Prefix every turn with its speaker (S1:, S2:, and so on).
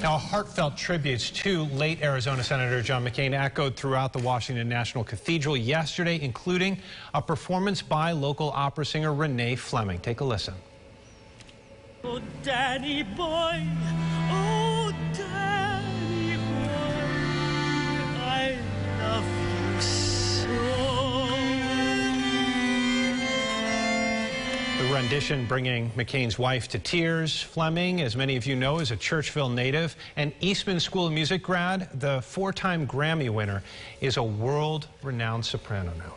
S1: Now, heartfelt tributes to late Arizona Senator John McCain echoed throughout the Washington National Cathedral yesterday, including a performance by local opera singer Renee Fleming. Take a listen.
S2: Oh, Danny boy,
S1: The rendition bringing McCain's wife to tears. Fleming, as many of you know, is a Churchville native and Eastman School of Music grad. The four-time Grammy winner is a world-renowned soprano now.